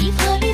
一盒一。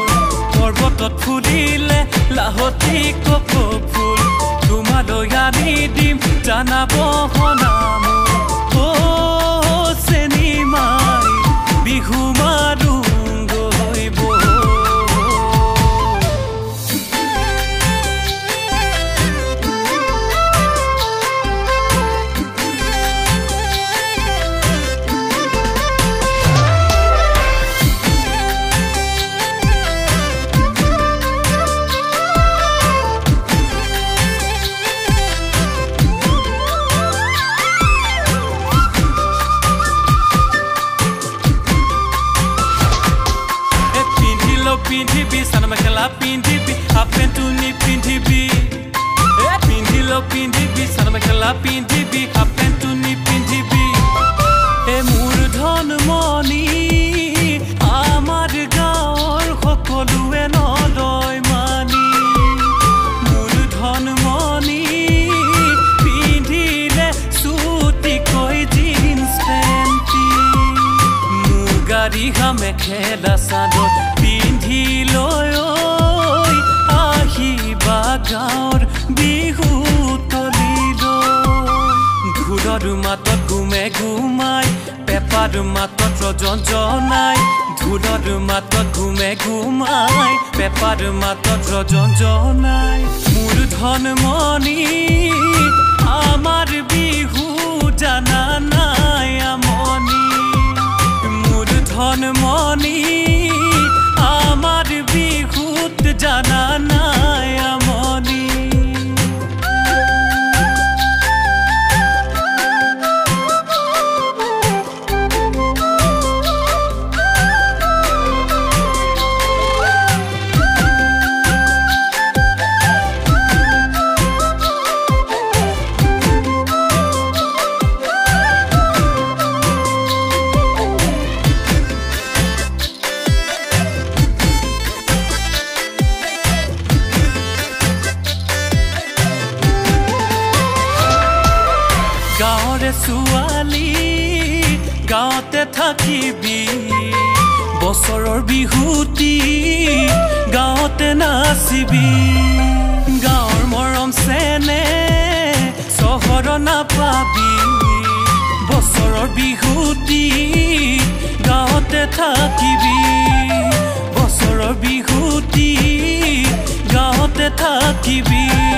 পৰ্বতত ফুলিলে লাহতি কপৌ ফুল। তোমালৈ আনি দিম জানা বহনা চান মেখেলা পিন্ধিবি হাফ পেণ্টুনি পিন্ধিবি এ পিন্ধিল পিন্ধিবি চান মেখেলা পিন্ধিবি হাফ পেণ্টুনি পিন্ধিবি এ মোৰ ধন মণি আমাৰ গাঁৱৰ সকলোৱে নলয় মানি মোৰ ধন মণি পিন্ধিলে চুটিকৈ জিন্স পেণ্টি মুগাৰী মেখেলা চাদৰ পিন্ধি পেপাৰ মাতত ৰজন জনাই ঢোলৰ মাতত গুমে গুমাই পেপাৰ মাতত ৰজন জনাই মোৰ ধন মণি আমাৰ বিহু জানা নাই। ছোৱালী গাঁৱতে থাকিবি। বছৰৰ বিহুতি গাঁৱতে নাচিবি। গাঁৱৰ মৰম চেনে চহৰ নাপাবি। বছৰৰ বিহুতি গাঁৱতে থাকিবি। বছৰৰ বিহুতি গাঁৱতে থাকিবি।